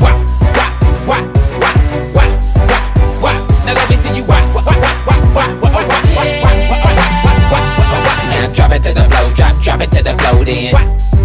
wop, wop, wop, wop, wop, wop, wop. Now let me see you wop, wop, wop, wop, wop, wop, wop, wop, wop, wop, wop, wop, wop, wop. Now drop it to the flow, drop, drop it to the flow, then. Wop,